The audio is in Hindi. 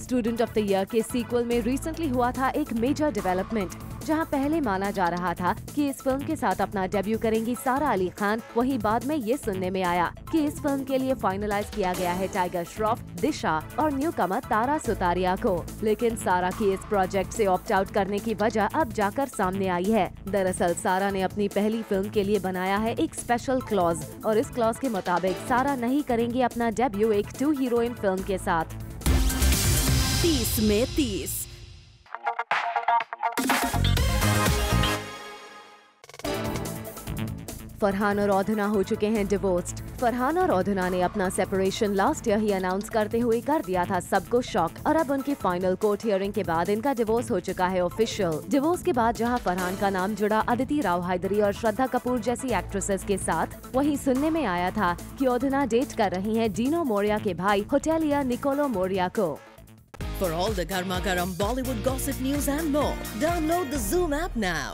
स्टूडेंट ऑफ़ द ईयर के सीक्वल में रिसेंटली हुआ था एक मेजर डेवलपमेंट जहाँ पहले माना जा रहा था कि इस फ़िल्म के साथ अपना डेब्यू करेंगी सारा अली खान, वहीं बाद में ये सुनने में आया कि इस फ़िल्म के लिए फाइनलाइज किया गया है टाइगर श्रॉफ दिशा और न्यू कमर तारा सुतारिया को। लेकिन सारा की इस प्रोजेक्ट से ऑप्ट आउट करने की वजह अब जाकर सामने आई है। दरअसल सारा ने अपनी पहली फ़िल्म के लिए बनाया है एक स्पेशल क्लॉज और इस क्लॉज के मुताबिक सारा नहीं करेंगी अपना डेब्यू एक टू हीरोइन फ़िल्म के साथ। तीस में तीस। फरहान और औधना हो चुके हैं डिवोर्स्ड फरहान और औधना ने अपना सेपरेशन लास्ट ईयर ही अनाउंस करते हुए कर दिया था सबको शॉक और अब उनकी फाइनल कोर्ट हियरिंग के बाद इनका डिवोर्स हो चुका है ऑफिशियल डिवोर्स के बाद जहाँ फरहान का नाम जुड़ा अदिति राव हैदरी और श्रद्धा कपूर जैसी एक्ट्रेसेस के साथ, वही सुनने में आया था की औधना डेट कर रही है डीनो मोरिया के भाई होटेलिया निकोलो मोरिया को। For all the Garma Garam Bollywood the Zoom app now.